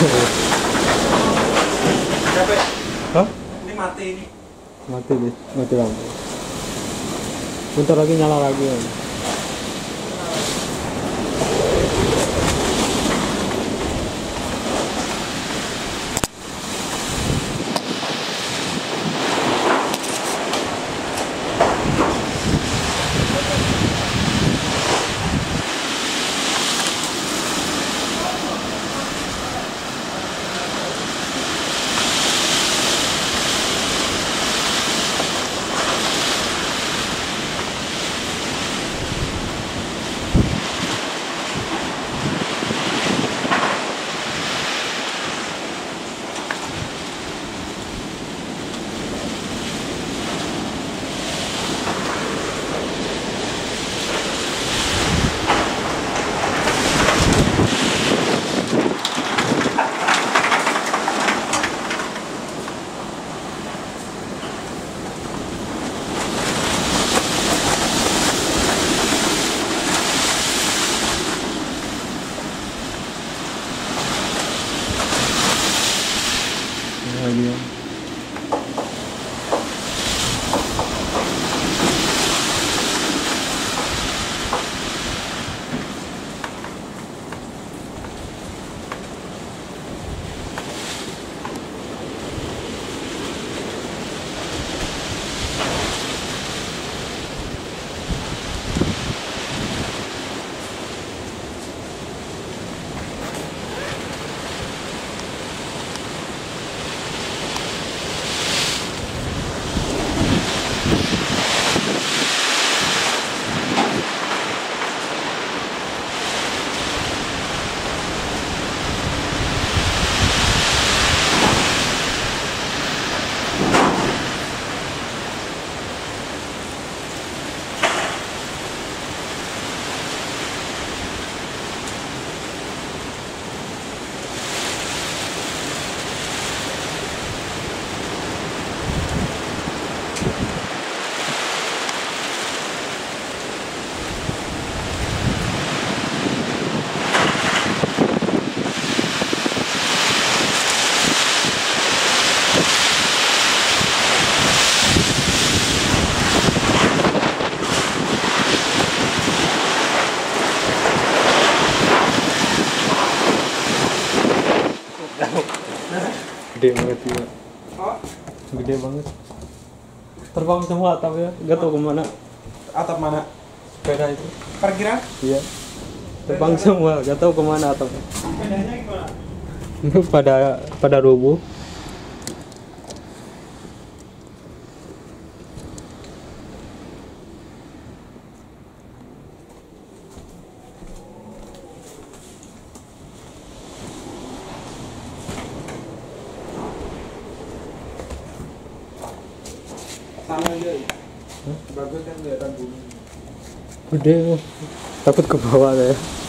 Capek. Hah? Ini mati ini. Mati deh, mati lampu. Bentar lagi nyala lagi ya. Gede banget juga. Oh, Gede banget. Terbang semua atap ya. Gak tau ke mana atap mana? sepeda itu. Parkiran? Iya. Terbang semua. Gak tau ke mana atapnya. Sepedanya gimana? pada pada rubuh. Aja. Bagus kan kelihatan bumi. Gede. Takut ke bawah saya.